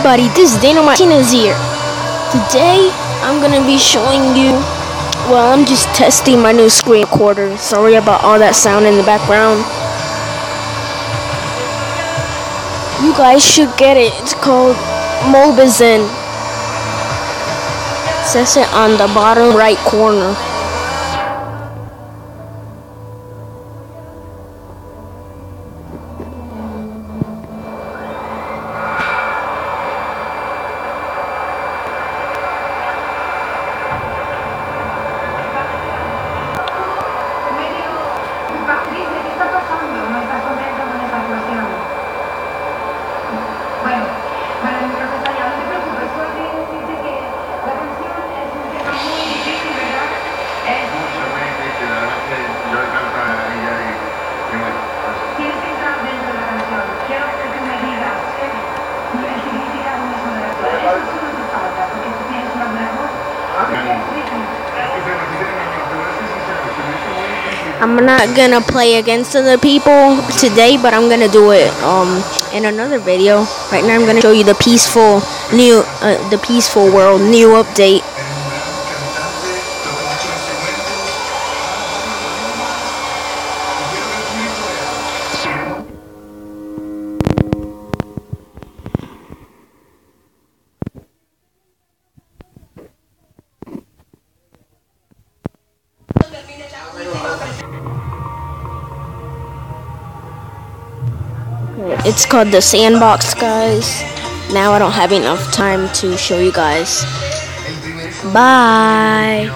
everybody, this is Dana Martinez here. Today, I'm gonna be showing you, well, I'm just testing my new screen recorder. Sorry about all that sound in the background. You guys should get it. It's called Mobizen. It says it on the bottom right corner. I'm not gonna play against other people today, but I'm gonna do it um in another video. Right now, I'm gonna show you the peaceful new, uh, the peaceful world new update. It's called the Sandbox, guys. Now I don't have enough time to show you guys. Bye.